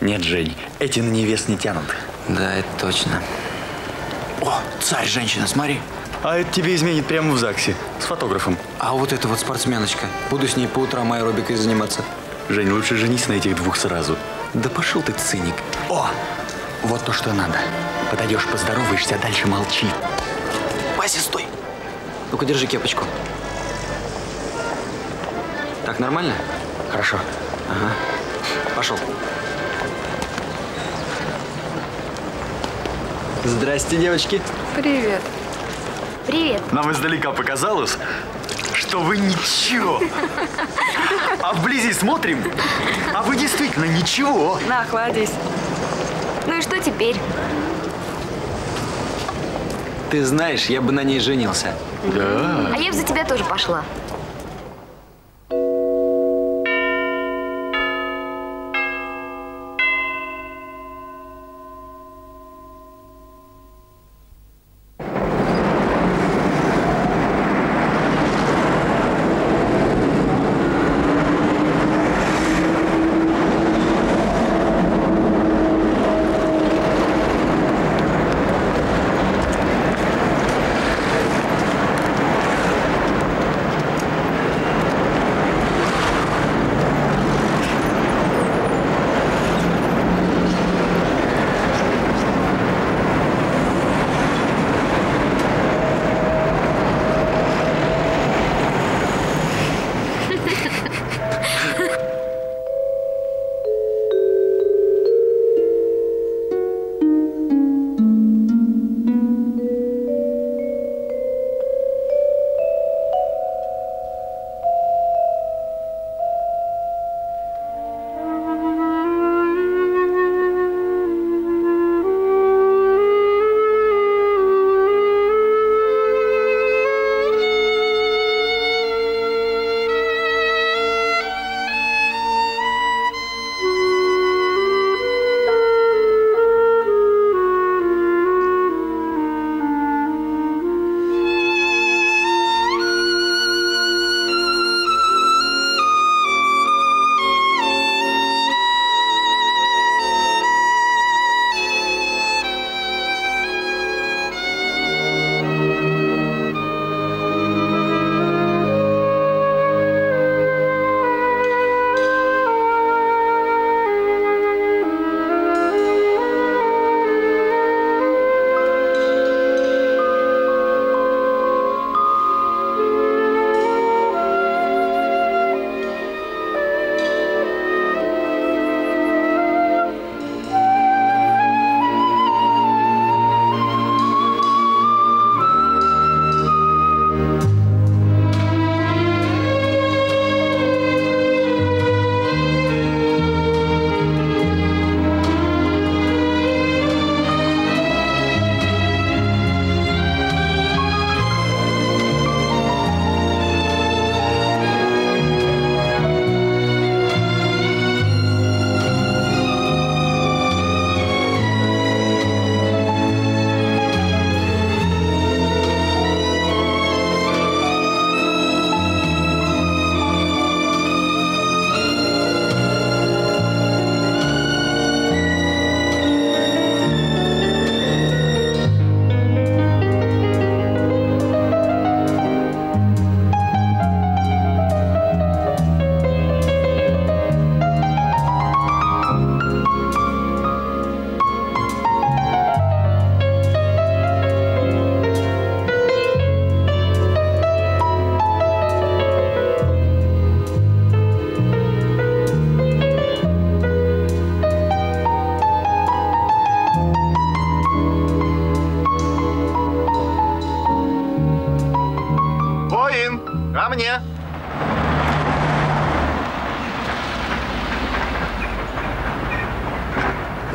Нет, Жень, эти на невест не тянут. Да, это точно. О, царь, женщина, смотри. А это тебе изменит прямо в ЗАГСе, с фотографом. А вот эта вот спортсменочка. Буду с ней по утрам аэробикой заниматься. Жень, лучше женись на этих двух сразу. Да пошел ты, циник. О, вот то, что надо. Подойдешь, поздороваешься, а дальше молчи. Вася, стой! Ну-ка, держи кепочку. Так, нормально? Хорошо. Ага. Пошел. Здрасте, девочки. Привет. Привет. Нам издалека показалось, что вы ничего. А вблизи смотрим, а вы действительно ничего. На, кладись. Ну и что теперь? Ты знаешь, я бы на ней женился. Да. А я бы за тебя тоже пошла.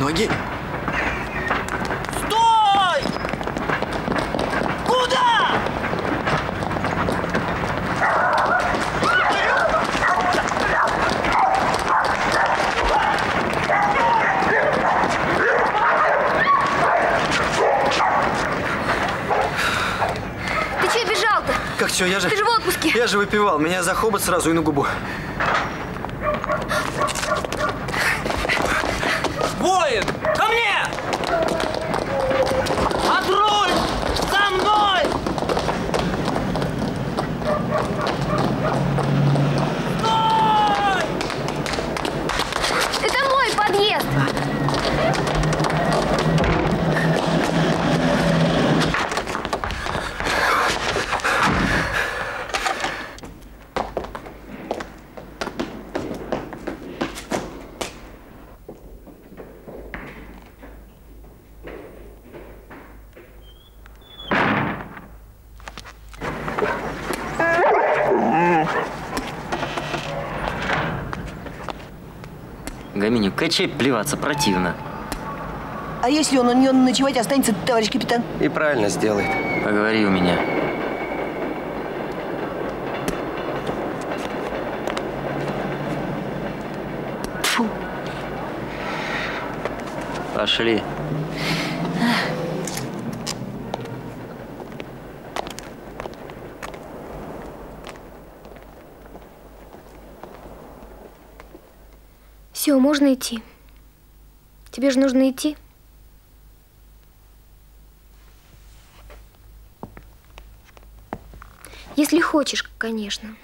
Ноги. Стой! Куда? Ты че бежал-то? Как что, я же... Ты же в отпуске. Я же выпивал. Меня за хобот сразу и на губу. Качай плеваться противно. А если он у нее ночевать останется, товарищ капитан? И правильно сделает. Поговори у меня. Пошли. Все, можно идти. Тебе же нужно идти. Если хочешь, конечно.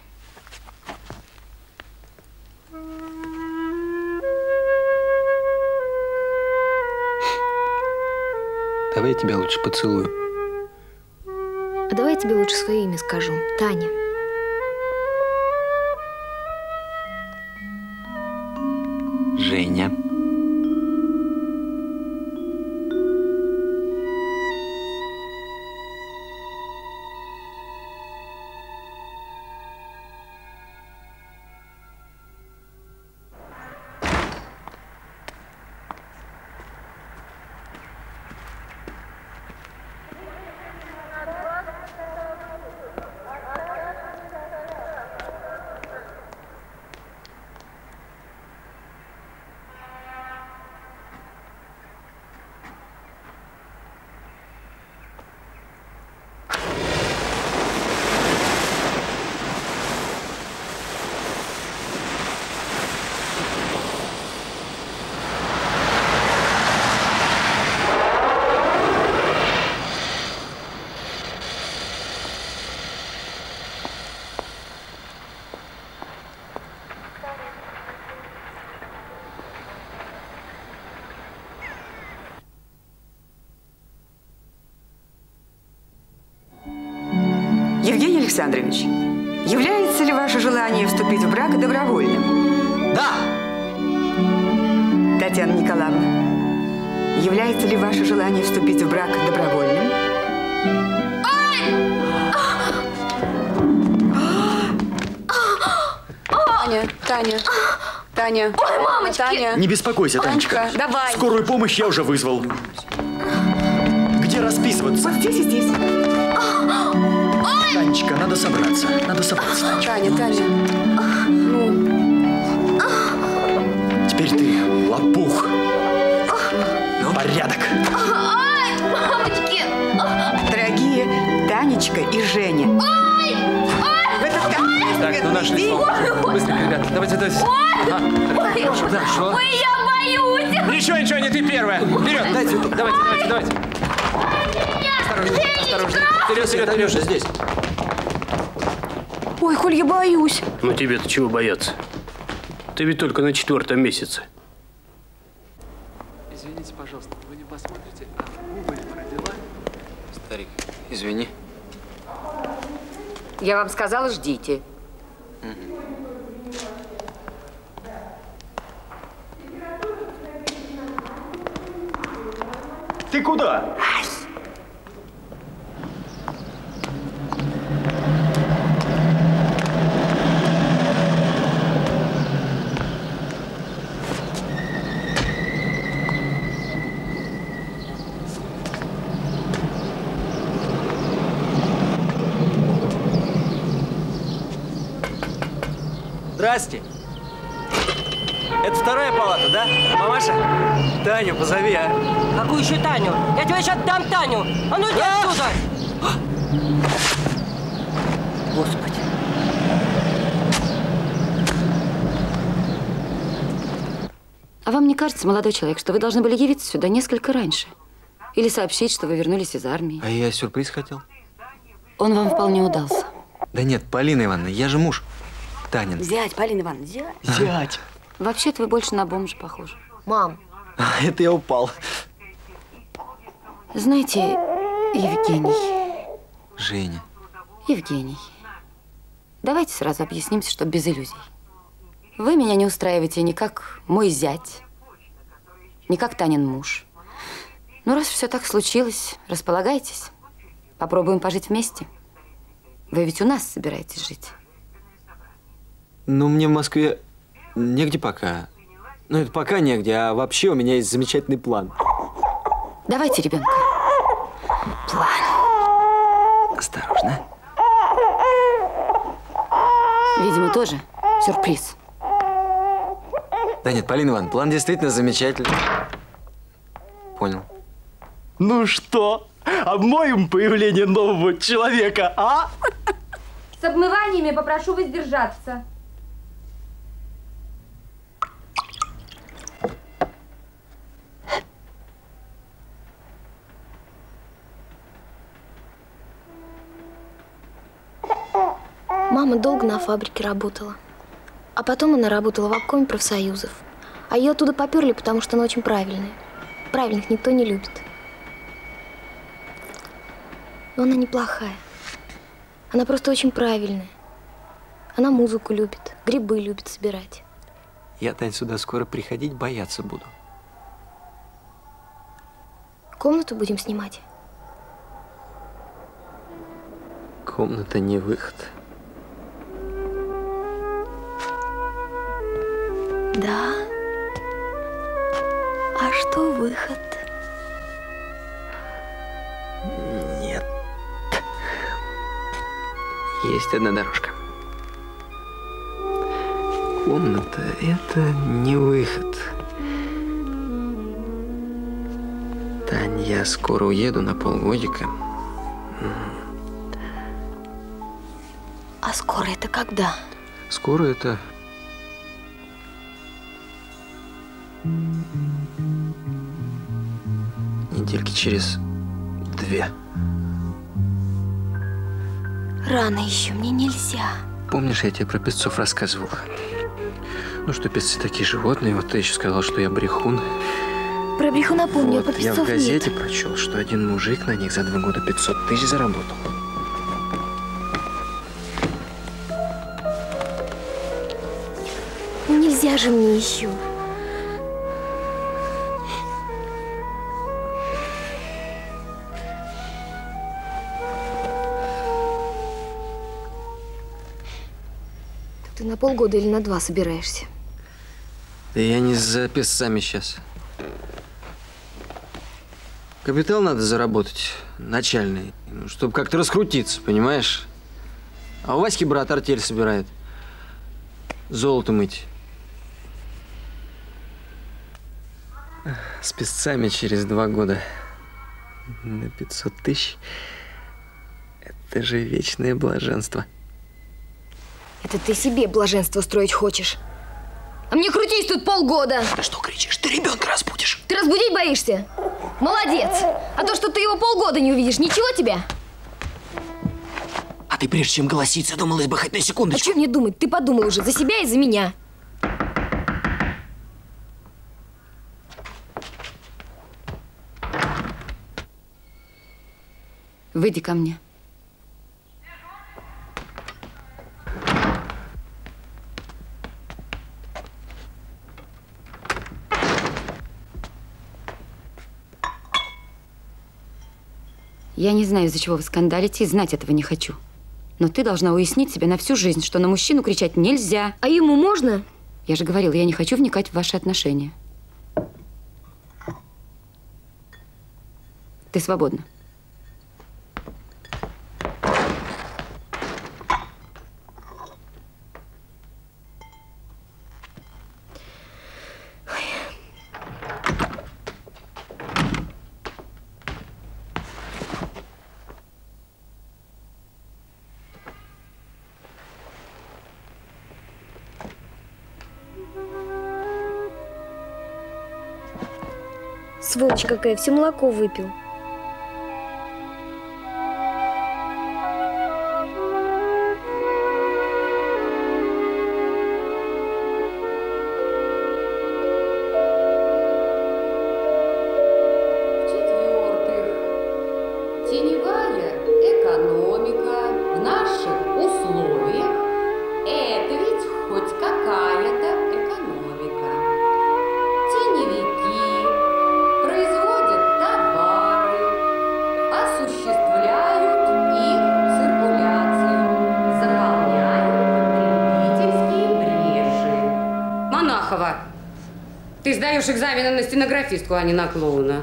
Давай я тебя лучше поцелую. А давай я тебе лучше свое имя скажу. Таня. Александрович, является ли ваше желание вступить в брак добровольным? Да! Татьяна Николаевна, является ли ваше желание вступить в брак добровольным? Таня, Таня, Таня. Ой, мамочки! Таня. Не беспокойся, Танечка. Танечка, давай. Скорую помощь я уже вызвал. Где расписываться? Вот здесь и здесь. Надо собраться. Надо собраться. Таня, Таня. Ну, Теперь ты, лопух. Порядок. Ай, мамочки! Дорогие Танечка и Женя. В этот конфликт Так, ну нашли слово. Быстренько, ребята, давайте, давайте. Ой, Хорошо. ой, я боюсь! Ничего, ничего, не ты первая. Вперед, дайте, давайте, давайте, давайте. Осторожнее, осторожнее. Вперед, вперед, Алеша, здесь. Ой, Коль, я боюсь. Ну тебе-то чего бояться? Ты ведь только на четвертом месяце. Извините, пожалуйста, вы не посмотрите, а Гуголь родила? Старик, извини. Я вам сказала, ждите. Ты куда? Здрасте. Это вторая палата, да? Мамаша? Таню позови, а. Какую еще Таню? Я тебе сейчас дам Таню! А ну иди отсюда! Господи. А вам не кажется, молодой человек, что вы должны были явиться сюда несколько раньше? Или сообщить, что вы вернулись из армии? А я сюрприз хотел. Он вам вполне удался. Да нет, Полина Ивановна, я же муж. Танин. Зять, Полина Ивановна, зять. Зять. Вообще-то вы больше на бомжа похожи. Мам, Это я упал. Знаете, Евгений, Женя. Евгений, давайте сразу объяснимся, что без иллюзий. Вы меня не устраиваете ни как мой зять, ни как Танин муж. Ну, раз все так случилось, располагайтесь. Попробуем пожить вместе. Вы ведь у нас собираетесь жить. Ну, мне в Москве негде пока. Ну, это пока негде, а вообще у меня есть замечательный план. Давайте, ребенка. Осторожно. Видимо, тоже сюрприз. Да нет, Полина Ивановна, план действительно замечательный. Понял. Ну что, обмоем появление нового человека, а? С обмываниями попрошу воздержаться. Мама долго на фабрике работала. А потом она работала в обкоме профсоюзов. А ее оттуда поперли, потому что она очень правильная. Правильных никто не любит. Но она неплохая. Она просто очень правильная. Она музыку любит, грибы любит собирать. Я, Тань, сюда скоро приходить бояться буду. Комнату будем снимать. Комната не выход. Да. А что выход? Нет. Есть одна дорожка. Комната – это не выход. Тань, я скоро уеду на полгодика. А скоро это когда? Скоро это... Недельки через две. Рано еще, мне нельзя. Помнишь, я тебе про песцов рассказывал? Ну, что песцы такие животные. Вот ты еще сказал, что я брехун. Про бреху напомню, а Вот, про я в песцов газете нет. прочел, что один мужик на них за два года 500 тысяч заработал. Нельзя же мне еще. Полгода или на два собираешься? Да я не за песцами сейчас. Капитал надо заработать, начальный, ну, чтобы как-то раскрутиться, понимаешь? А у Васьки брат артель собирает. Золото мыть. С песцами через два года на 500 тысяч. Это же вечное блаженство. Это ты себе блаженство строить хочешь. А мне крутись тут полгода. Да что кричишь? Ты ребенка разбудишь. Ты разбудить боишься? Молодец. А то, что ты его полгода не увидишь, ничего тебе? А ты прежде чем голосить, задумалась бы хоть на А секундочку. что мне думать? Ты подумал уже за себя и за меня. Выйди ко мне. Я не знаю, из-за чего вы скандалите, и знать этого не хочу. Но ты должна уяснить себе на всю жизнь, что на мужчину кричать нельзя. А ему можно? Я же говорила, я не хочу вникать в ваши отношения. Ты свободна. Сволочь какая, все молоко выпил. Сдаешь экзамены на стенографистку, а не на клоуна.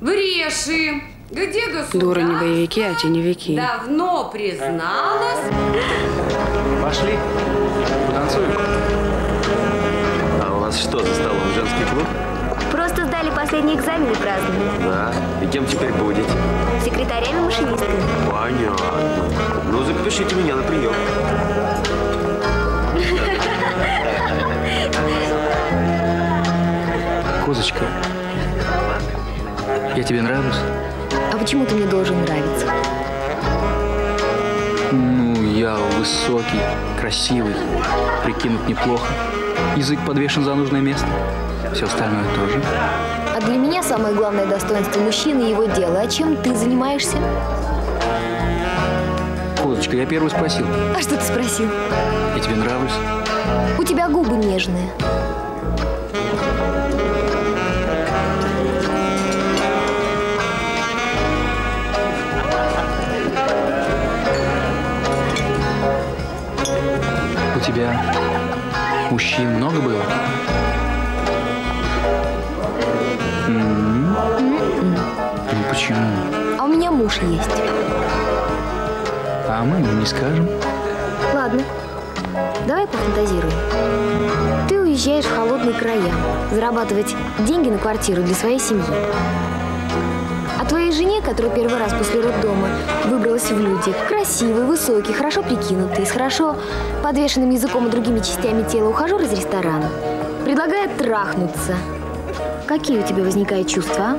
Бреши, где государство Дуры не боевики, а теневики. давно призналась Пошли, потанцуем. А у вас что, за столом женский клуб? Просто сдали последний экзамен и празднуем. Да. И кем теперь будете? Секретарями машинистками. Понятно. Ну, запишите меня на прием. Козочка, я тебе нравлюсь? А почему ты мне должен нравиться? Ну, я высокий, красивый, прикинут неплохо. Язык подвешен за нужное место. Все остальное тоже. А для меня самое главное достоинство мужчины – его дело. А чем ты занимаешься? Козочка, я первый спросил. А что ты спросил? Я тебе нравлюсь? У тебя губы нежные. Тебя мужчин много было? М? Ну почему? А у меня муж есть. А мы ему не скажем. Ладно, давай пофантазируем. Ты уезжаешь в холодные края, зарабатывать деньги на квартиру для своей семьи. А твоей жене, которая первый раз после роддома выбралась в люди, красивый, высокий, хорошо прикинутый, с хорошо подвешенным языком и другими частями тела ухажер из ресторана, предлагает трахнуться. Какие у тебя возникают чувства, а?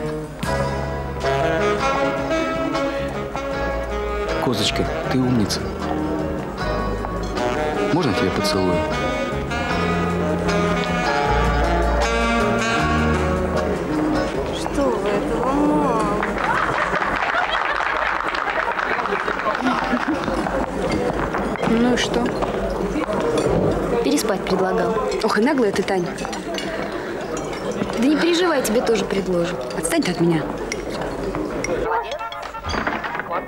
Козочка, ты умница. Можно тебя поцелую? Предлагал. Ох, и наглая ты, Тань. Да не переживай, тебе тоже предложу. Отстань ты от меня.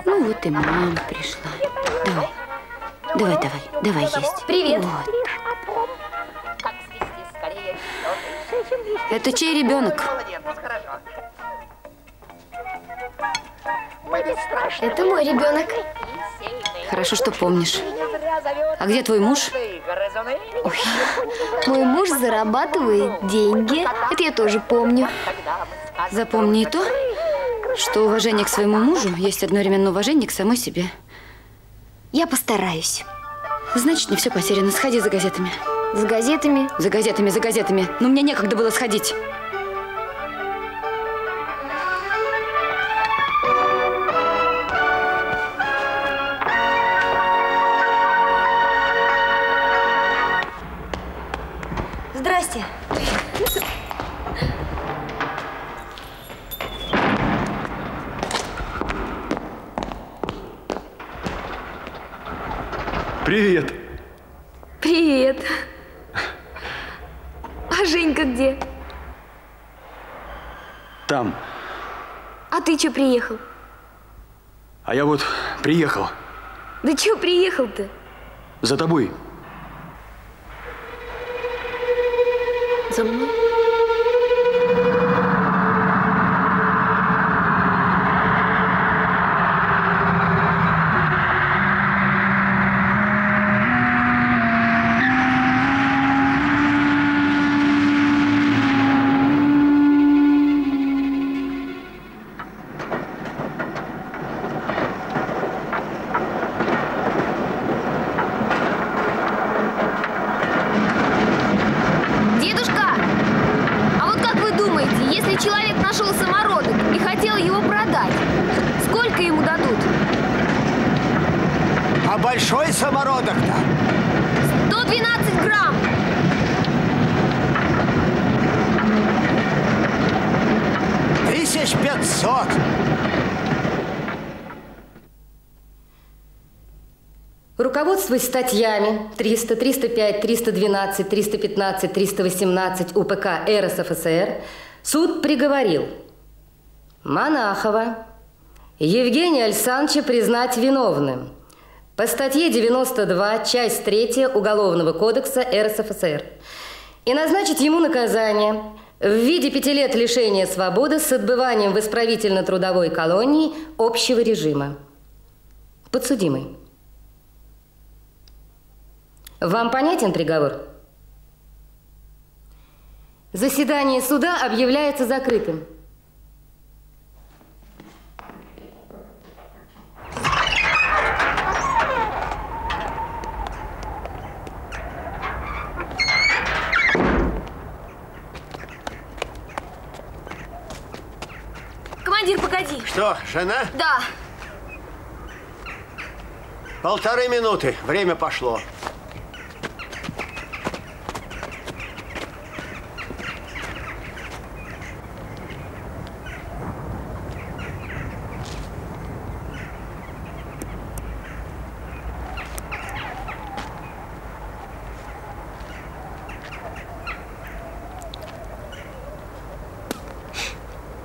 Ну вот и мама пришла. Давай. Давай, давай, давай есть. Привет. Вот. Это чей ребенок? Это мой ребенок. Хорошо, что помнишь. А где твой муж? Мой муж зарабатывает деньги. Это я тоже помню. Запомни и то, что уважение к своему мужу есть одновременно уважение к самой себе. Я постараюсь. Значит, не все потеряно. Сходи за газетами. За газетами? За газетами, за газетами. Но мне некогда было сходить. Приехал? А я вот приехал. Да чё приехал-то? За тобой. За мной? Дедушка! человек нашел самородок и хотел его продать. Сколько ему дадут? А большой самородок-то? 112 грамм. Тысяч пятьсот. Руководствуясь статьями 300, 305, 312, 315, 318 УПК РСФСР, суд приговорил Монахова Евгения Александровича признать виновным по статье 92, часть 3 Уголовного кодекса РСФСР и назначить ему наказание в виде пяти лет лишения свободы с отбыванием в исправительно-трудовой колонии общего режима. Подсудимый. Вам понятен приговор? Заседание суда объявляется закрытым. Что, жена? Да. Полторы минуты. Время пошло.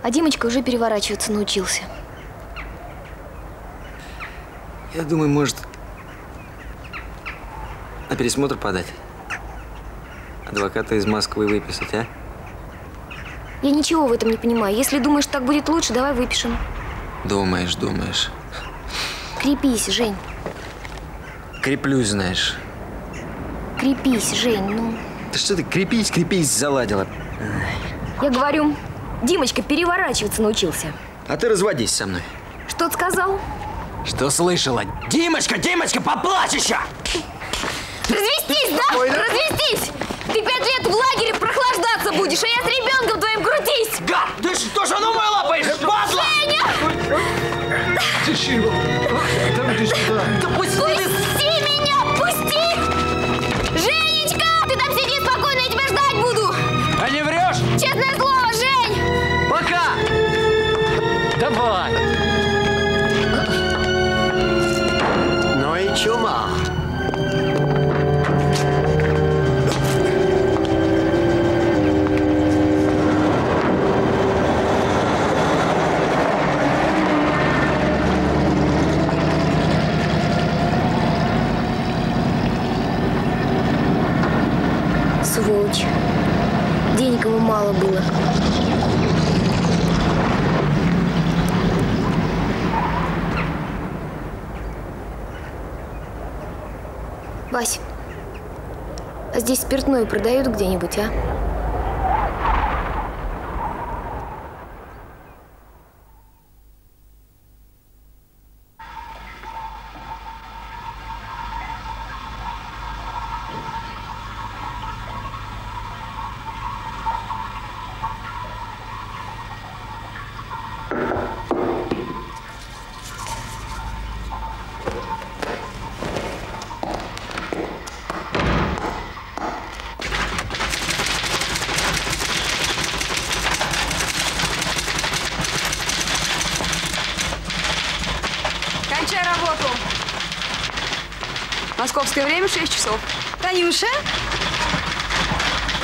А Димочка уже переворачиваться научился. Я думаю, может, на пересмотр подать. Адвоката из Москвы выписать, а? Я ничего в этом не понимаю. Если думаешь, так будет лучше, давай выпишем. Думаешь, думаешь. Крепись, Жень. Креплюсь, знаешь. Крепись, Жень, ну. Да что ты крепись, крепись, заладила. Я говорю, Димочка переворачиваться научился. А ты разводись со мной. Что ты сказал? Что слышала? Димочка, Димочка, поплачь еще! Развестись, да? Развестись! Ты пять лет в лагере прохлаждаться будешь, а я с ребенком твоим крутись! Гад! Ты что же ну мой лапаешь, падла? Женя! Тащи его! Там иди сюда! Да пусти! Давай! Ну и чума. Сволочь. Денег ему мало было. Вась, а здесь спиртное продают где-нибудь, а? Кончай работу. Московское время 6 часов. Танюша,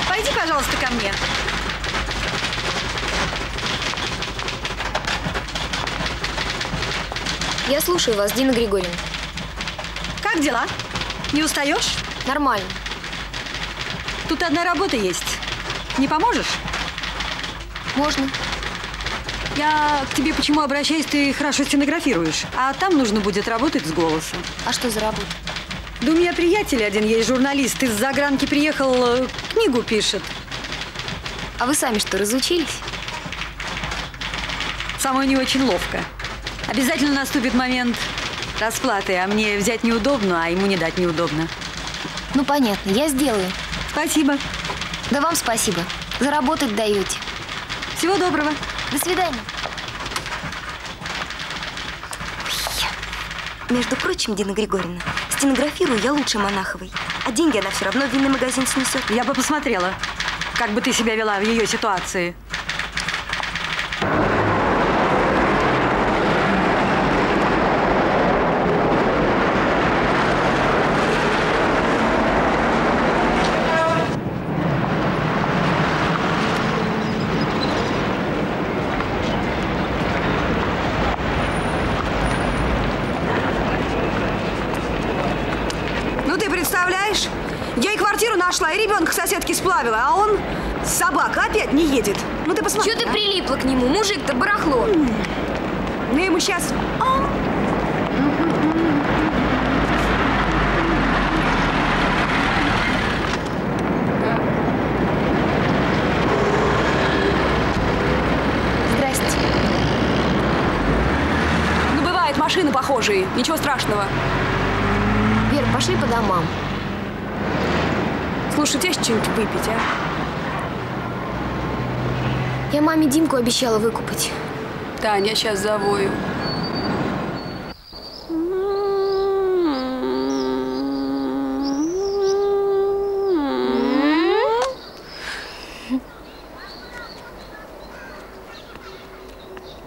пойди, пожалуйста, ко мне. Я слушаю вас, Дина Григорьевна. Как дела? Не устаешь? Нормально. Тут одна работа есть. Не поможешь? Можно. Я к тебе почему обращаюсь, ты хорошо стенографируешь. А там нужно будет работать с голосом. А что за работа? Да у меня приятель один есть, журналист, из загранки приехал, э, книгу пишет. А вы сами что, разучились? Самое не очень ловко. Обязательно наступит момент расплаты, а мне взять неудобно, а ему не дать неудобно. Ну, понятно, я сделаю. Спасибо. Да вам спасибо. Заработать даете. Всего доброго. До свидания. Между прочим, Дина Григорьевна, стенографирую я лучше Монаховой. А деньги она все равно в винный магазин снесет. Я бы посмотрела, как бы ты себя вела в ее ситуации. Ну ты представляешь? Я и квартиру нашла, и ребенка соседки сплавила, а он собака опять не едет. Ну ты посмотри. Чего ты прилипла к нему? Мужик-то барахло. Ну ему сейчас... Здрасте. Ну бывают машины похожие, ничего страшного. Вер, пошли по домам. Слушай, у тебя есть что-нибудь выпить, а? Я маме Димку обещала выкупать. Таня, я сейчас завою.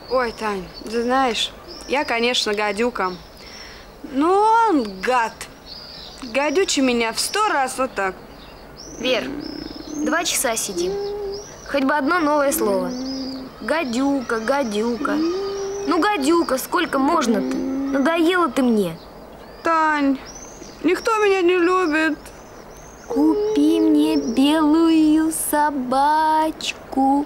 Ой, Тань, ты знаешь, я, конечно, гадюка. Гад. Гадючий меня в сто раз вот так. Вер, два часа сидим. Хоть бы одно новое слово. Гадюка, гадюка. Ну, гадюка, сколько можно-то? Надоела ты мне. Тань, никто меня не любит. Купи мне белую собачку.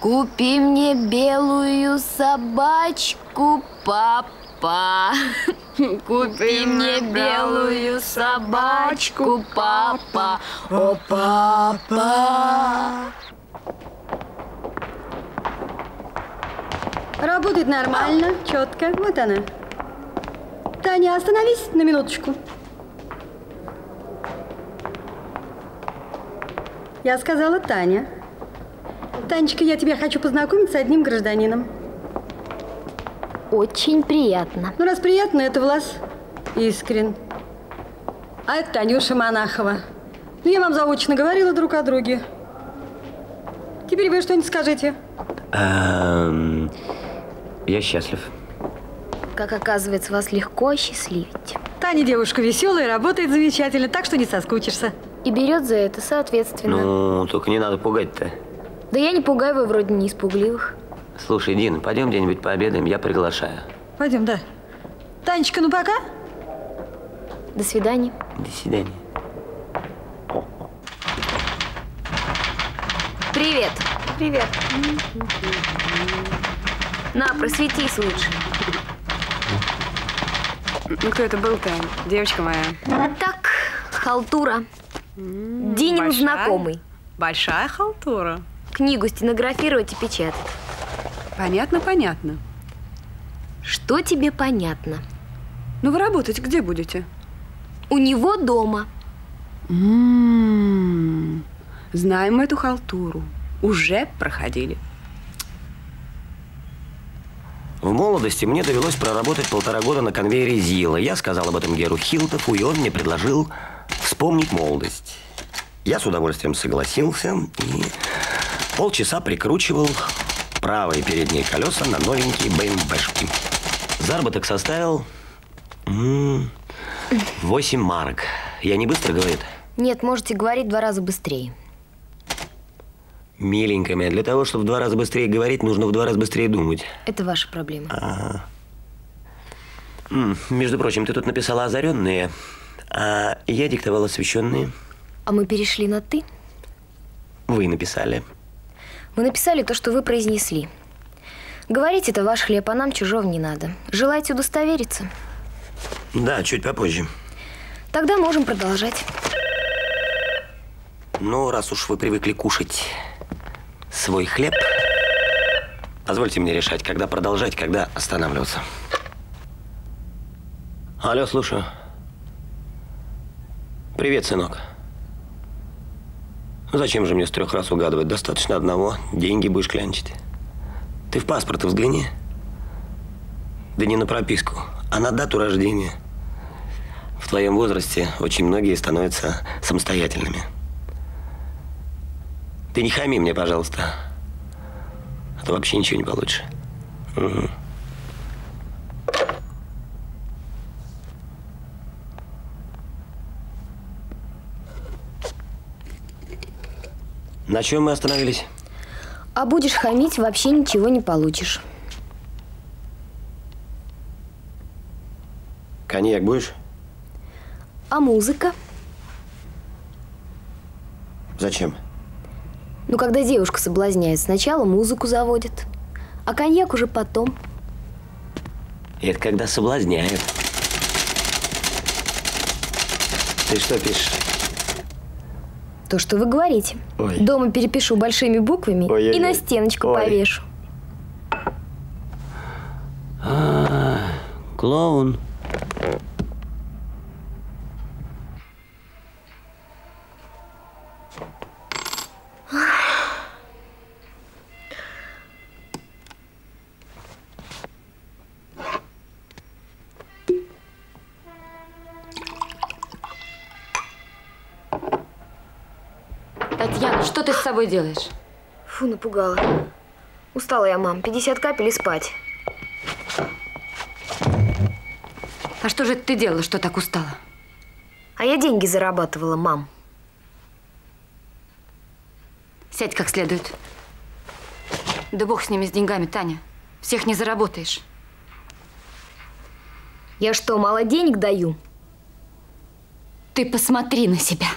Купи мне белую собачку, папа. Купи мне белую собачку, папа. О, папа. Работает нормально, четко. Вот она. Таня, остановись на минуточку. Я сказала Таня. Танечка, я тебя хочу познакомить с одним гражданином. Очень приятно. Ну, раз приятно, это Влас Искрен. А это Танюша Монахова. Ну, я вам заочно говорила друг о друге. Теперь вы что-нибудь скажите. Эм, я счастлив. Как оказывается, вас легко осчастливить. Таня девушка веселая, работает замечательно, так что не соскучишься. И берет за это соответственно. Ну, только не надо пугать-то. Да я не пугаю, вы вроде не испугливых. Слушай, Дин, пойдем где-нибудь пообедаем, я приглашаю. Пойдем, да. Танечка, ну пока. До свидания. До свидания. Привет. Привет. На, просветись лучше. Ну кто это был, Тань? Девочка моя. Так, халтура. Динин большая? знакомый. Большая халтура. Книгу стенографировать и печатать. Понятно, понятно. Что тебе понятно? Ну вы работать где будете? У него дома. М-м-м. Знаем мы эту халтуру. Уже проходили. В молодости мне довелось проработать полтора года на конвейере ЗИЛа. Я сказал об этом Геру Хилтову, и он мне предложил вспомнить молодость. Я с удовольствием согласился и полчаса прикручивал правые передние колеса на новенькие БМВшки. Заработок составил 8 марок. Я не быстро, говорит? Нет, можете говорить два раза быстрее. Миленькая моя, для того, чтобы в два раза быстрее говорить, нужно в два раза быстрее думать. Это ваша проблема. Ага. М, Между прочим, ты тут написала озаренные, а я диктовал освещенные. А мы перешли на «ты». Вы написали. Мы написали то, что вы произнесли. Говорить это ваш хлеб, а нам чужого не надо. Желаете удостовериться? Да, чуть попозже. Тогда можем продолжать. Ну, раз уж вы привыкли кушать свой хлеб, позвольте мне решать, когда продолжать, когда останавливаться. Алло, слушаю. Привет, сынок. Ну, зачем же мне с трех раз угадывать? Достаточно одного. Деньги будешь клянчить. Ты в паспорт взгляни. Да не на прописку, а на дату рождения. В твоем возрасте очень многие становятся самостоятельными. Ты не хами мне, пожалуйста. А то вообще ничего не получишь. Угу. На чем мы остановились? А будешь хамить, вообще ничего не получишь. Коньяк будешь? А музыка? Зачем? Ну, когда девушка соблазняет, сначала музыку заводит, а коньяк уже потом. Это когда соблазняет. Ты что пишешь? То, что вы говорите. Ой. Дома перепишу большими буквами Ой-ой-ой. и на стеночку Ой. повешу. А, клоун. Что ты с собой делаешь? Фу, напугала. Устала я, мам. 50 капель и спать. А что же ты делала, что так устала? А я деньги зарабатывала, мам. Сядь как следует. Да бог с ними, с деньгами, Таня. Всех не заработаешь. Я что, мало денег даю? Ты посмотри на себя.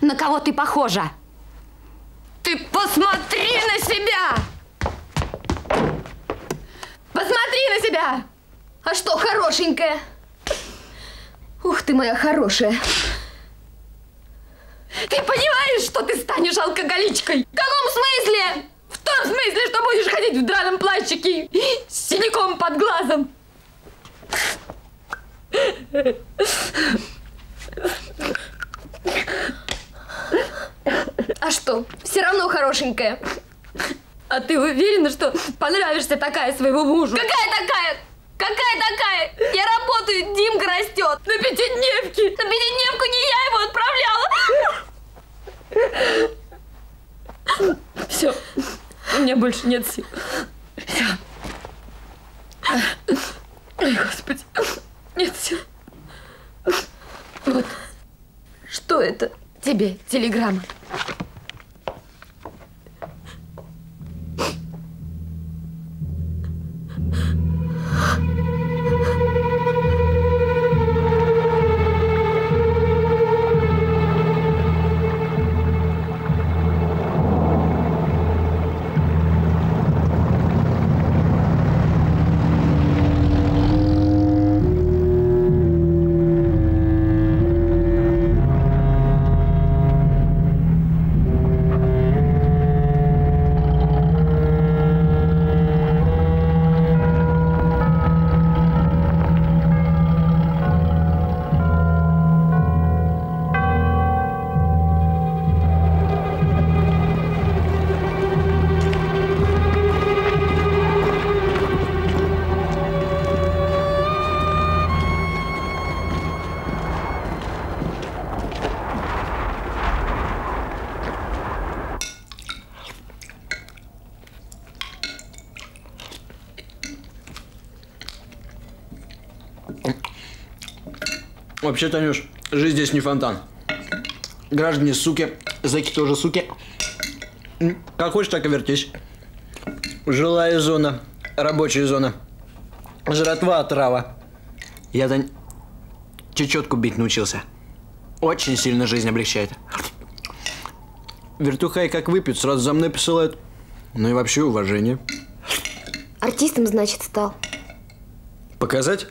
На кого ты похожа? Себя! А что, хорошенькая? Ух ты моя хорошая. Ты понимаешь, что ты станешь алкоголичкой? В каком смысле? В том смысле, что будешь ходить в драном плащике с синяком под глазом. А что, все равно хорошенькая. А ты уверена, что понравишься такая своему мужу? Какая такая? Какая такая? Я работаю, Димка растет. На пятидневке. На пятидневку не я его отправляла. Все. У меня больше нет сил. Все. Ой, Господи. Нет сил. Вот. Что это? Тебе телеграмма. Вообще, Танюш, жизнь здесь не фонтан. Граждане суки, зэки тоже суки. Как хочешь, так и вертись. Жилая зона, рабочая зона. Жратва, отрава. Я, Тань, чечетку бить научился. Очень сильно жизнь облегчает. Вертухай как выпьют, сразу за мной посылают. Ну и вообще уважение. Артистом, значит, стал. Показать?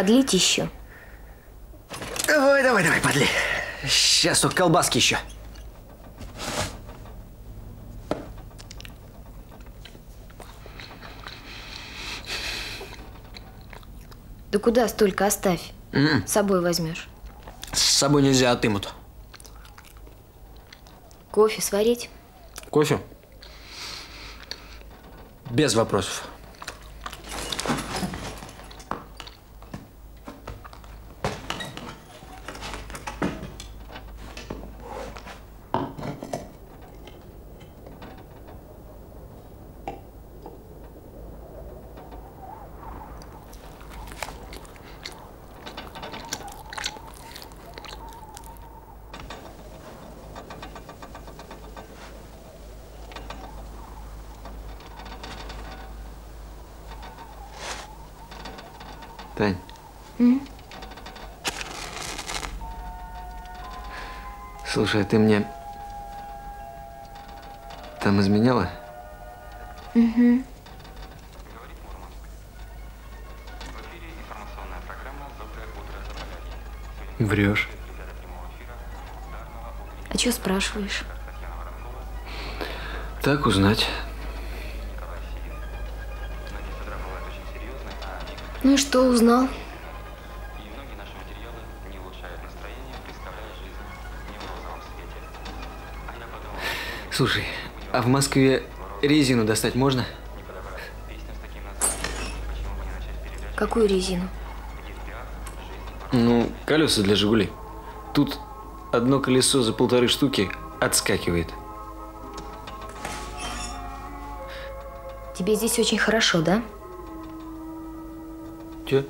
Подлить еще. Давай, давай, давай, подли. Сейчас только колбаски еще. Да куда столько оставь? М, С собой возьмешь. С собой нельзя отымут. Кофе сварить? Кофе? Без вопросов. Тань, М? Слушай, а ты мне там изменяла? Угу. Врешь. А что спрашиваешь? Так узнать. Ну и что узнал? Слушай, а в Москве резину достать можно? Какую резину? Ну, колеса для Жигулей. Тут одно колесо за полторы штуки отскакивает. Тебе здесь очень хорошо, да? Че?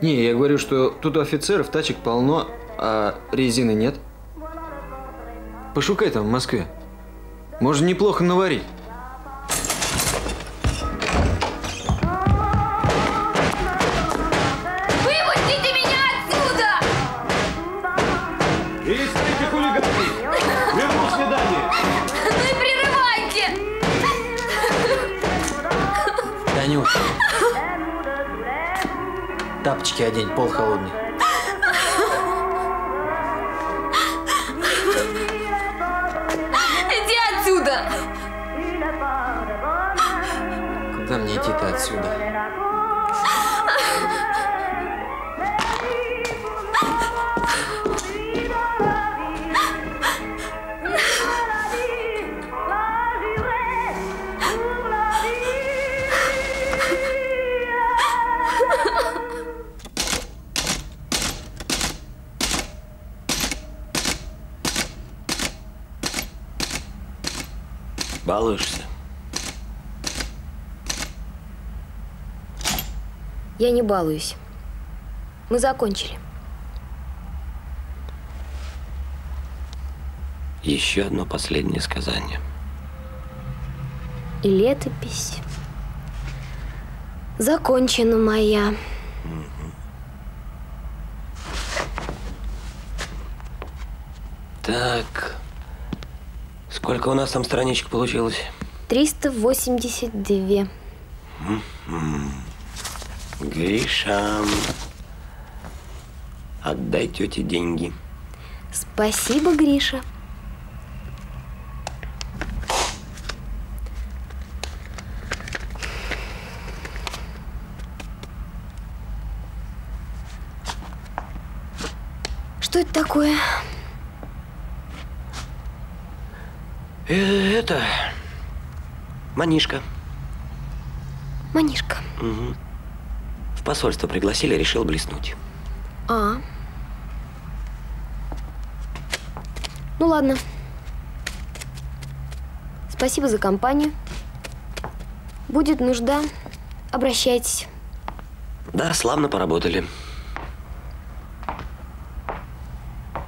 Не, я говорю, что тут у офицеров тачек полно, а резины нет. Пошукай там в Москве. Можно неплохо наварить. Выпустите меня отсюда! Перестаньте хулиганить! Верну свидание! Ну и прерывайте! Танюш. Тапочки одень, пол холодный. Куда мне идти-то отсюда? Я не балуюсь. Мы закончили. Еще одно последнее сказание. И летопись. Закончена моя. Так. Сколько у нас там страничек получилось? 382. М. Гриша, отдай тете деньги. Спасибо, Гриша. Что это такое? Э, Это... Манишка. Манишка. Мгм. В посольство пригласили, решил блеснуть. А. Ну ладно. Спасибо за компанию. Будет нужда, обращайтесь. Да, славно поработали.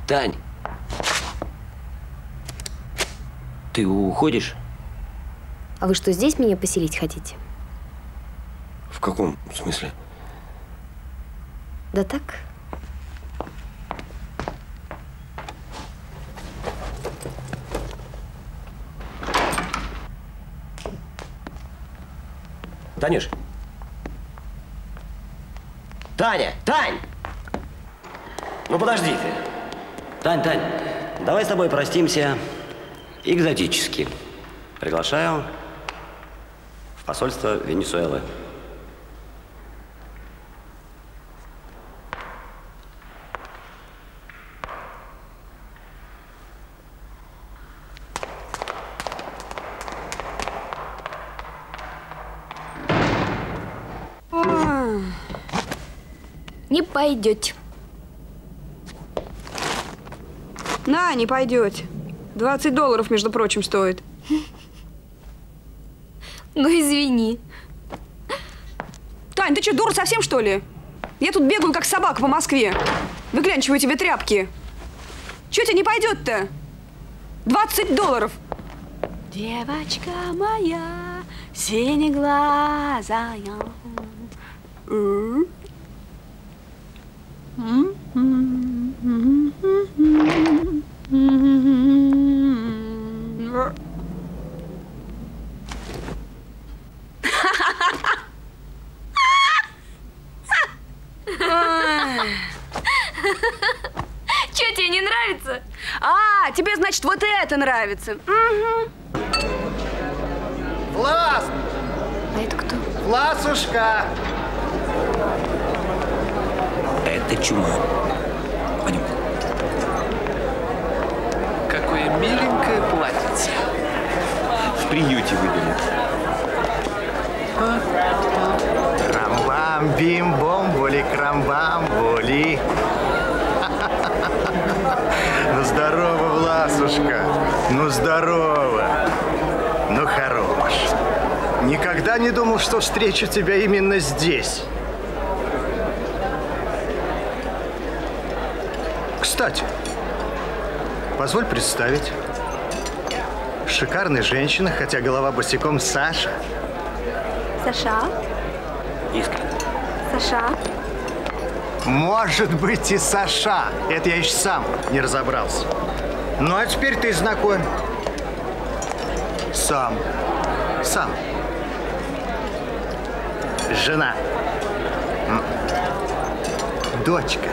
Тань. Ты уходишь? А вы что, здесь меня поселить хотите? В каком смысле? Да так. Танюш, Таня! Тань! Ну подожди ты. Тань, Тань, давай с тобой простимся экзотически. Приглашаю в посольство Венесуэлы. Не пойдете. На, не пойдете. 20 долларов, между прочим, стоит. Ну, извини. Тань, ты что, дура совсем, что ли? Я тут бегаю, как собака по Москве. Выклянчиваю тебе тряпки. Чего тебе не пойдет-то? 20 долларов. Девочка моя, синеглазая. М. Че, тебе не нравится? А, тебе, значит, вот нравится. Мгм. Влас! А это кто? Власушка! Это чума. Ну здорово. Ну хорош. Никогда не думал, что встречу тебя именно здесь. Кстати, позволь представить. Шикарная женщина, хотя голова босиком Саша. Саша? Искра. Саша? Может быть и Саша. Это я еще сам не разобрался. Ну а теперь ты знакомь. Сам. Сам. Жена. Дочка.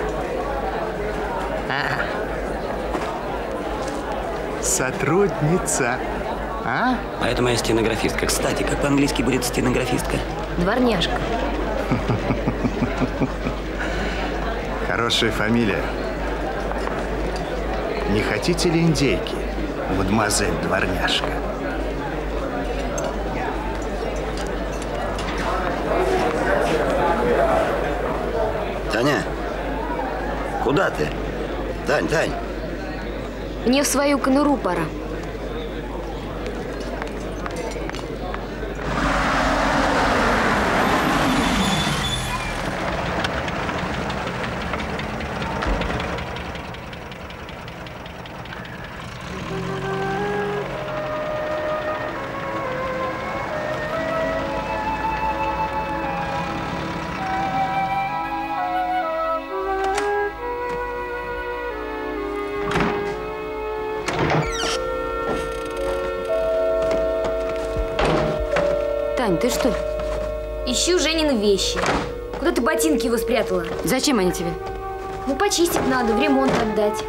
А. Сотрудница. А? А это моя стенографистка. Кстати, как по-английски будет стенографистка? Дворняжка. Хорошая фамилия. Не хотите ли индейки, мадемуазель дворняжка? Таня, куда ты? Тань, Тань. Мне в свою конуру пора. Зачем они тебе? Ну, почистить надо, в ремонт отдать.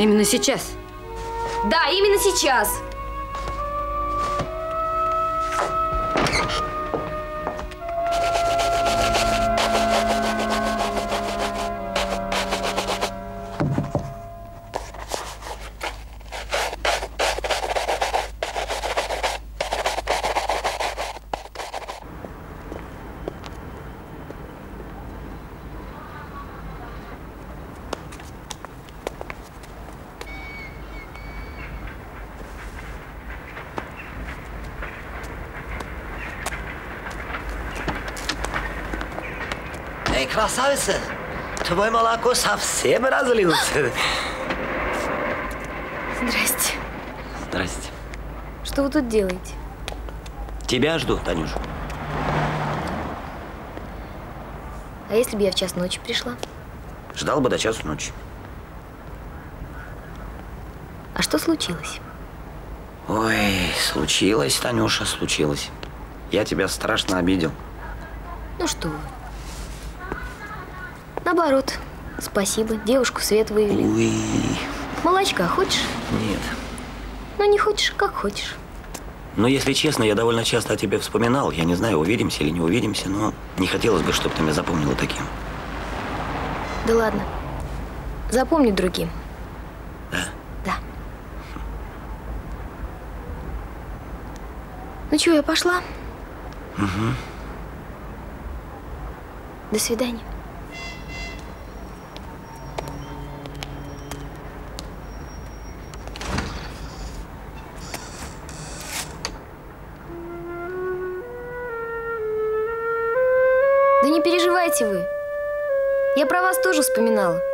Именно сейчас. Да, именно сейчас. Красавица, твое молоко совсем разлился. Здрасте. Здрасте. Что вы тут делаете? Тебя жду, Танюш. А если бы я в час ночи пришла? Ждал бы до часу ночи. А что случилось? Ой, случилось, Танюша, случилось. Я тебя страшно обидел. Ну что вы, Наоборот. Спасибо. Девушку в свет вывели. Уи. Молочка хочешь? Нет. Ну, не хочешь, как хочешь. Но если честно, я довольно часто о тебе вспоминал. Я не знаю, увидимся или не увидимся, но не хотелось бы, чтобы ты меня запомнила таким. Да ладно. Запомни другим. Да? Да. Ну что, я пошла? Угу. До свидания. Тоже вспоминала.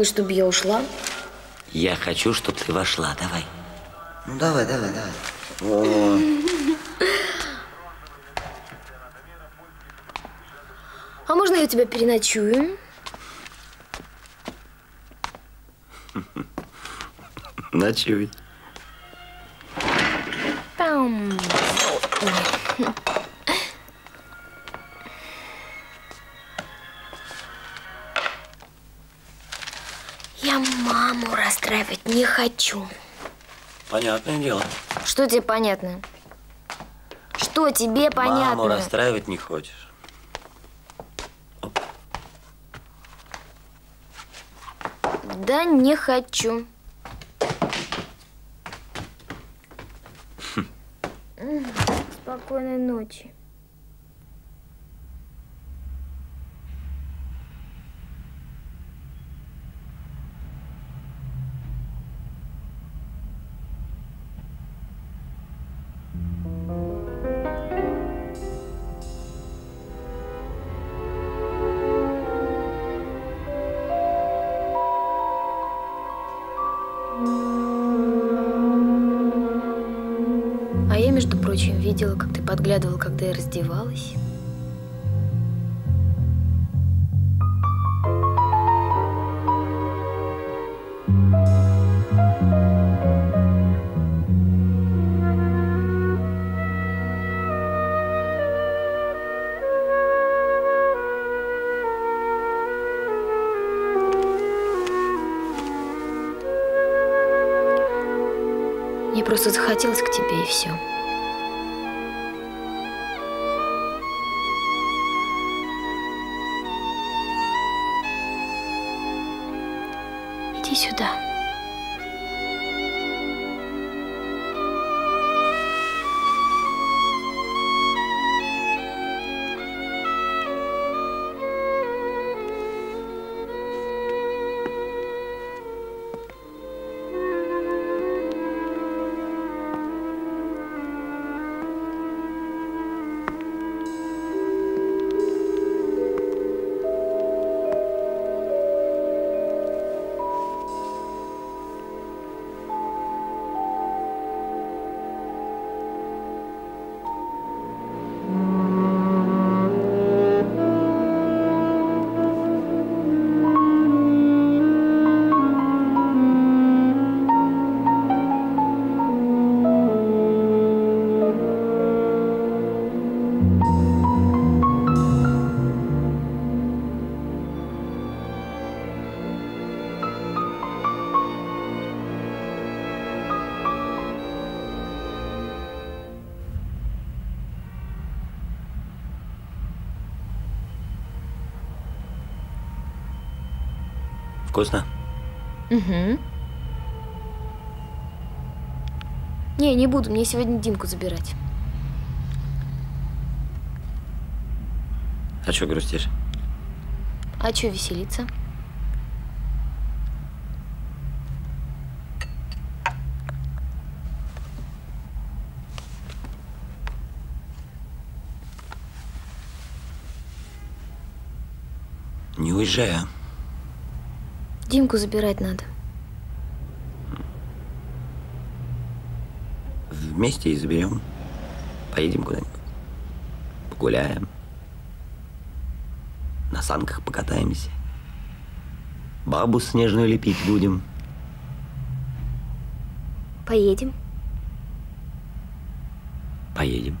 Хочешь, чтобы я ушла? Я хочу, чтобы ты вошла. Давай. Ну, давай, давай, давай. О, А можно я у тебя переночую? ночуй. Хочу. Понятное дело. Что тебе понятно? Что тебе понятно? Маму расстраивать не хочешь. Да не хочу. М, Спокойной ночи. Я раздевалась. Мне просто захотелось к тебе и все. Вкусно? Угу. Не, не буду, мне сегодня Димку забирать. А что грустишь? А чё веселиться? Не уезжай, а? Димку забирать надо. Вместе и заберем. Поедем куда-нибудь. Погуляем. На санках покатаемся. Бабу снежную лепить будем. Поедем. Поедем.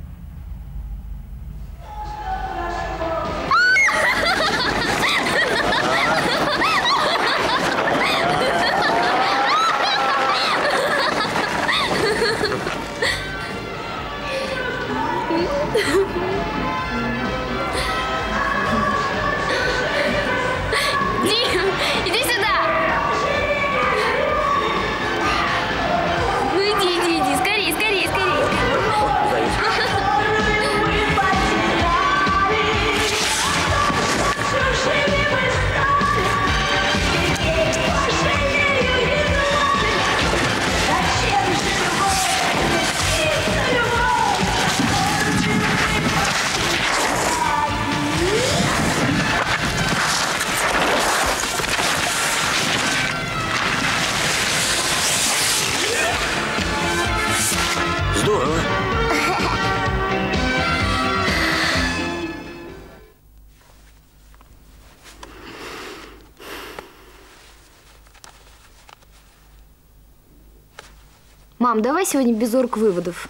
Мам, давай сегодня без орг выводов.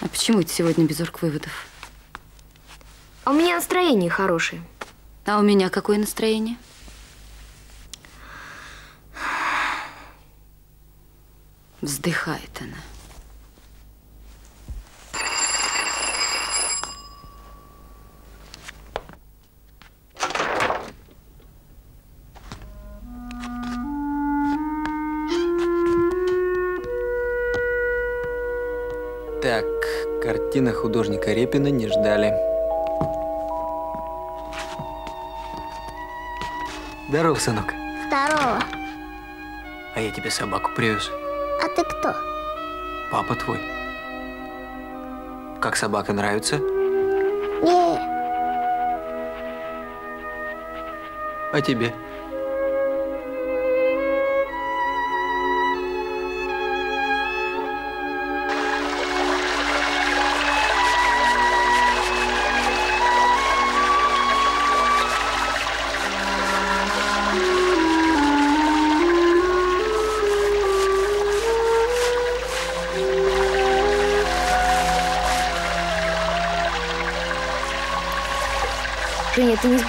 А почему это сегодня без орг-выводов? А у меня настроение хорошее. А у меня какое настроение? Вздыхает она. Картина художника Репина не ждали. Здорово, сынок. Здорово. А я тебе собаку привез. А ты кто? Папа твой. Как собака нравится? Не, А тебе?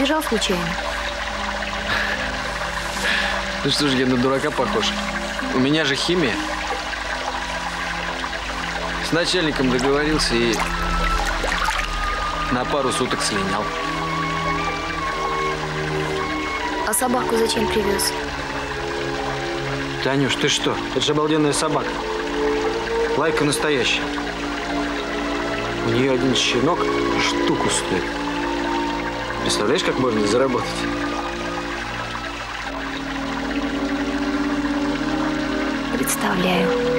Сбежал случайно? Ну что ж, я на дурака похож. У меня же химия. С начальником договорился и на пару суток слинял. А собаку зачем привез? Танюш, ты что? Это же обалденная собака. Лайка настоящая. У нее один щенок штуку стоит. Представляешь, как можно заработать? Представляю.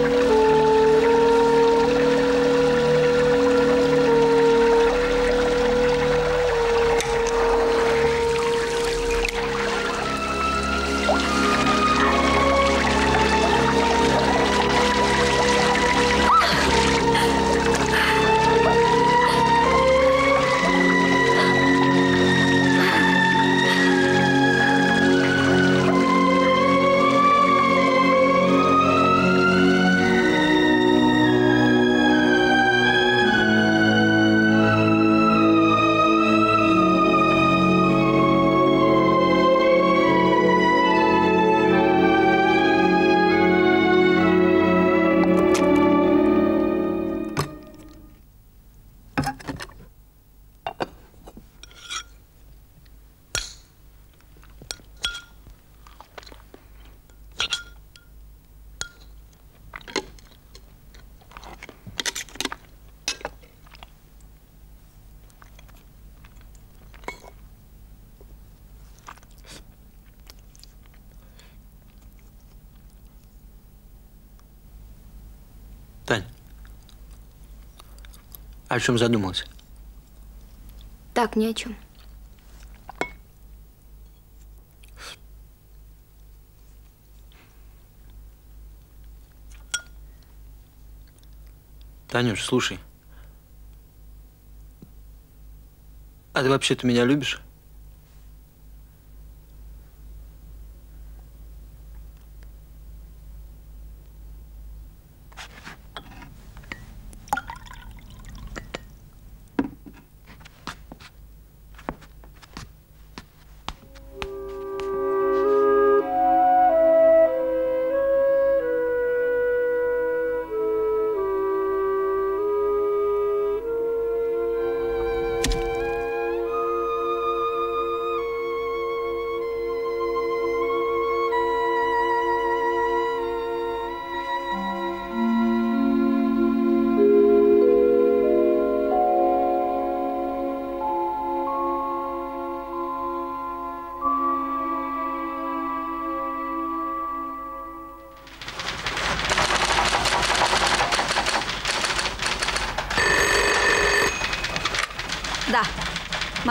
О чем задумался? Так, ни о чем. Танюш, слушай. А ты вообще-то меня любишь?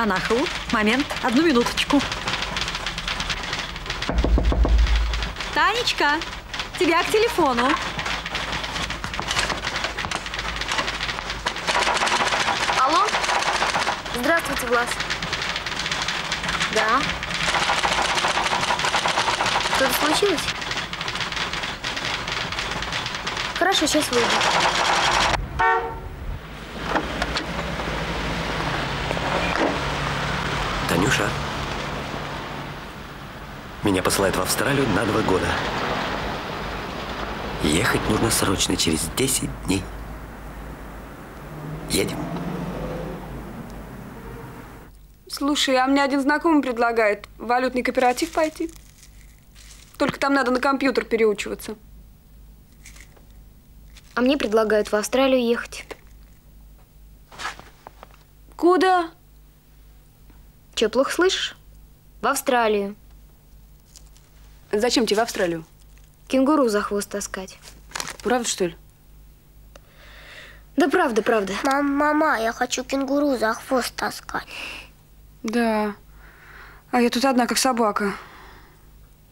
Монахову. Момент. Одну минуточку. Танечка, тебя к телефону. Алло? Здравствуйте, Влас. Да. Что-то случилось? Хорошо, сейчас выйду. Танюша, меня посылают в Австралию на два года. Ехать нужно срочно, через 10 дней. Едем. Слушай, а мне один знакомый предлагает в валютный кооператив пойти. Только там надо на компьютер переучиваться. А мне предлагают в Австралию ехать. Куда? Че, плохо слышишь? В Австралию. Зачем тебе в Австралию? Кенгуру за хвост таскать. Правда, что ли? Да правда, правда. Мама, мама, я хочу кенгуру за хвост таскать. Да. А я тут одна, как собака.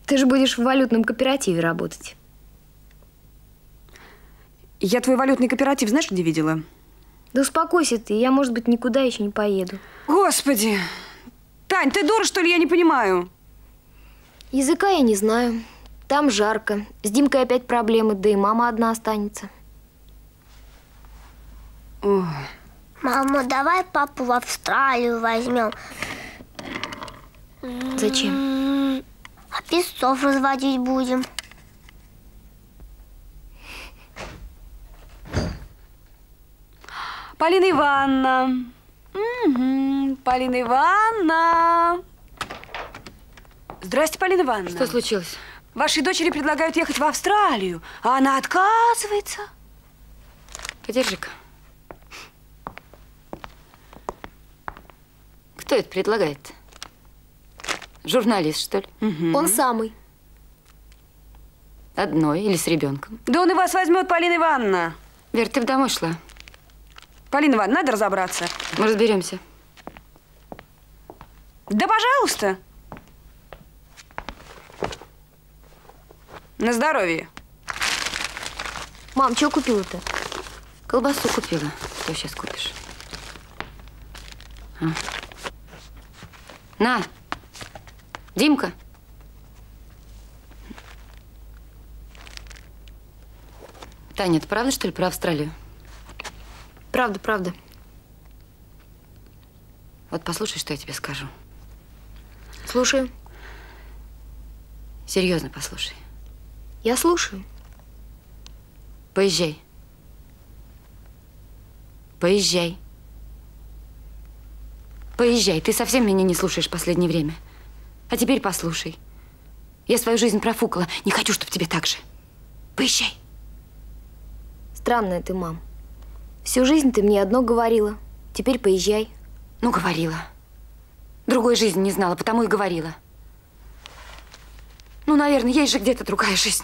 Ты же будешь в валютном кооперативе работать. Я твой валютный кооператив знаешь, где видела? Да успокойся ты, я, может быть, никуда еще не поеду. Господи! Тань, ты дура, что ли? Я не понимаю. Языка я не знаю. Там жарко. С Димкой опять проблемы, да и мама одна останется. Ой. Мама, давай папу в Австралию возьмем. Зачем? А песцов разводить будем. Полина Ивановна. Мгм. Полина Ивановна. Здрасте, Полина Ивановна. Что случилось? Вашей дочери предлагают ехать в Австралию, а она отказывается. Подержи-ка. Кто это предлагает? Журналист, что ли? Он самый. Одной или с ребенком? Да он и вас возьмет, Полина Ивановна. Вер, ты в домой шла? Полина Ивановна, надо разобраться. Мы разберемся. Да, пожалуйста. На здоровье. Мам, что купила-то? Колбасу купила. Что сейчас купишь? А. На! Димка! Таня, это правда, что ли, про Австралию? Правда, правда. Вот послушай, что я тебе скажу. Слушаю. Серьезно послушай. Я слушаю. Поезжай. Поезжай. Поезжай. Ты совсем меня не слушаешь в последнее время. А теперь послушай. Я свою жизнь профукала. Не хочу, чтобы тебе так же. Поезжай. Странная ты, мам. Всю жизнь ты мне одно говорила. Теперь поезжай. Ну, говорила. Другой жизни не знала, потому и говорила. Ну, наверное, есть же где-то другая жизнь.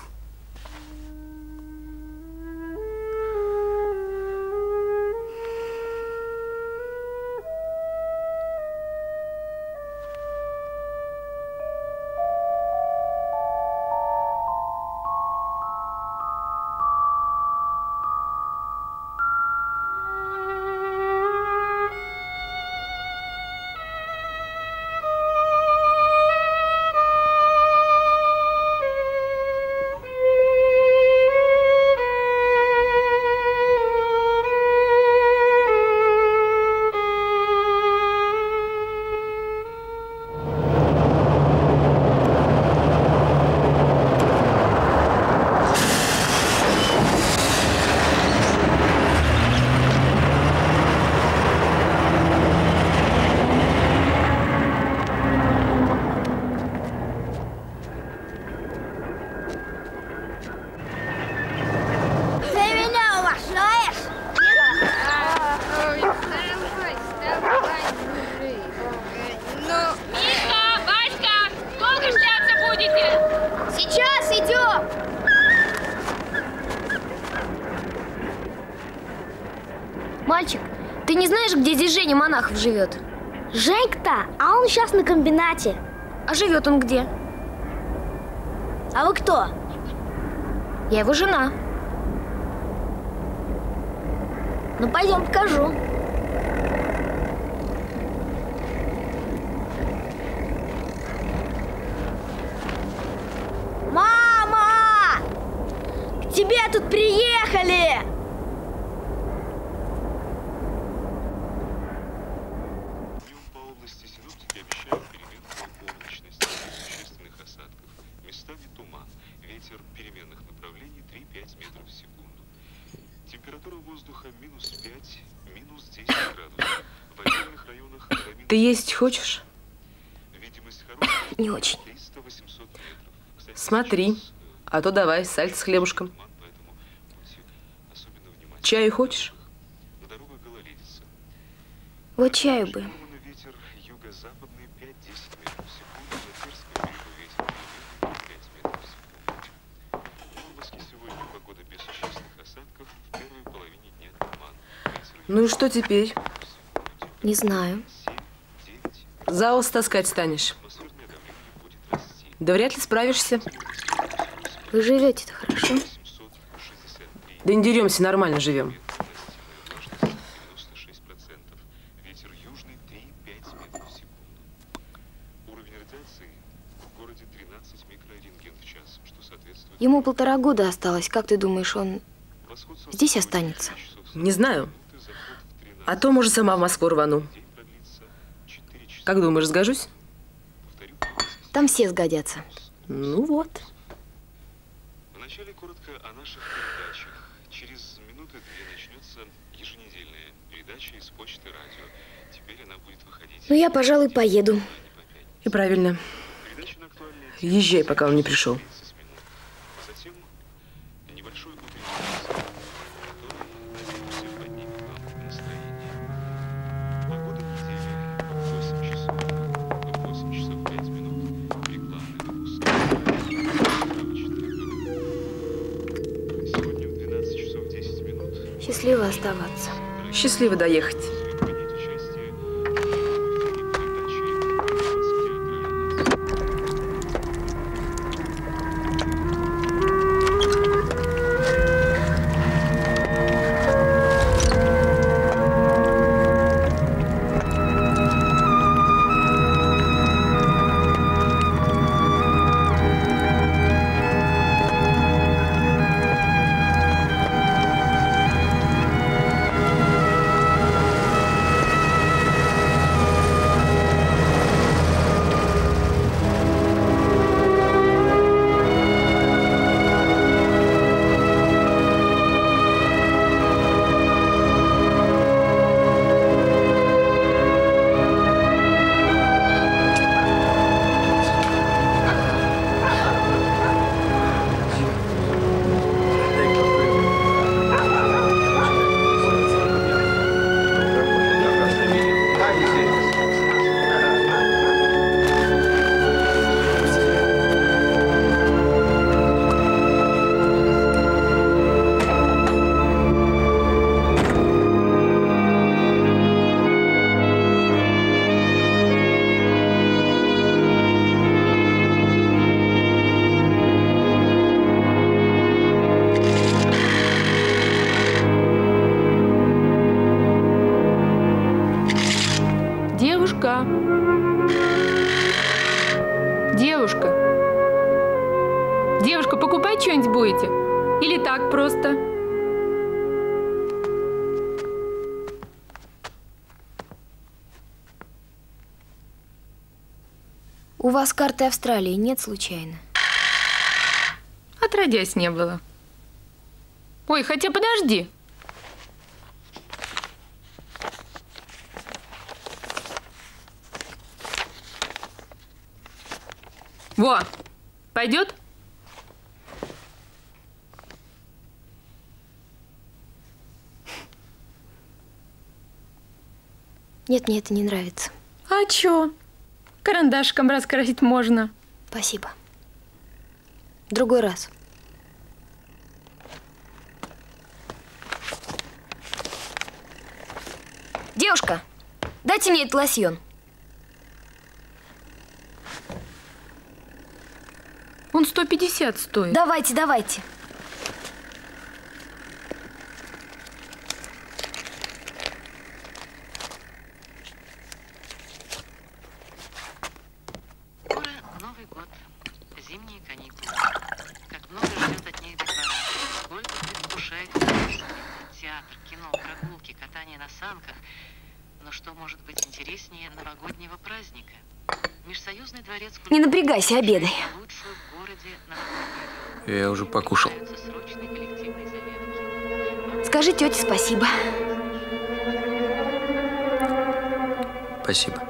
Живет? Женька-то? А он сейчас на комбинате. А живет он где? А вы кто? Я его жена. Ну, пойдем покажу. Ты есть хочешь? Видимость хорошая. Не очень. 300-800 метров. Кстати, Смотри. А то давай, сальце с хлебушком. Чаю хочешь? Вот чаю бы. Широкий ветер юго-западный 5-10 метров в секунду. На Терском берегу ветер переменный 5 метров в секунду. В Мурманске сегодня погода без существенных осадков. В первой половине дня туман. Ветер Ну и что теперь? Не знаю. За ус таскать станешь. Да вряд ли справишься. Вы живете-то хорошо? Да не деремся, нормально живем. Ветер южный 3-5 метров в секунду. Уровень радиации в городе 13 микрорентген в час, что соответствует Ему полтора года осталось. Как ты думаешь, он здесь останется? Не знаю. А то, может, сама в Москву рвану. Как думаешь, сгожусь? Там все сгодятся. Ну вот. Вначале коротко о наших передачах. Через минуты-две начнется еженедельная передача из почты радио. Теперь она будет выходить. Ну, я, пожалуй, поеду. И правильно. Езжай, пока он не пришел. Счастливо оставаться. Счастливо доехать. Карты Австралии нет случайно? Отродясь не было. Ой, хотя подожди. Во, пойдет? Нет, мне это не нравится. А чё? Карандашком раскрасить можно. Спасибо. Другой раз. Девушка, дайте мне этот лосьон. Он 150 стоит. Давайте, давайте. Одевайся, обедай. Я уже покушал. Скажи тете спасибо. Спасибо.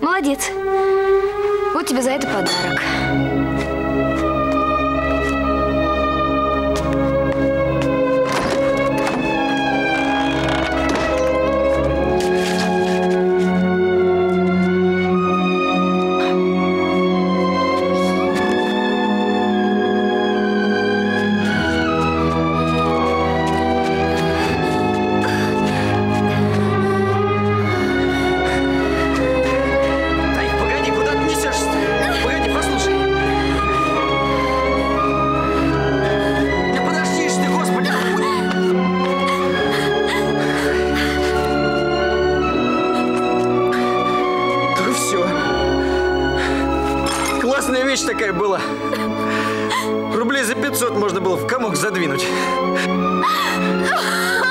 Молодец. Вот тебе за это подарок. 500 можно было в комок задвинуть.